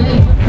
Amen.